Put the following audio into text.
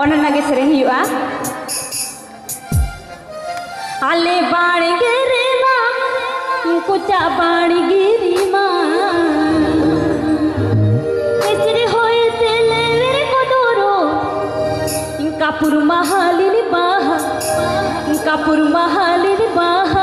ᱚᱱᱟ ᱱᱟᱜᱮ ᱥᱮᱨᱮᱧ ᱦᱩᱭᱩᱜᱼᱟ ᱟᱞᱮ ᱵᱟᱲᱜᱮ ᱨᱮᱢᱟ ᱠᱚᱪᱟᱜ ᱵᱟᱲᱜᱮ ᱨᱮᱢᱟ ᱠᱮᱪᱨᱮ ᱦᱚᱭ ᱛᱮᱞᱮ ᱵᱮᱨᱮ ᱠᱚᱫᱚᱨᱚ ᱠᱟᱯᱩᱨ ᱢᱟᱦᱟᱞᱤᱱ ᱵᱟᱦᱟ ᱠᱟᱯᱩᱨ ᱢᱟᱦᱟᱞᱤᱱ ᱵᱟᱦᱟ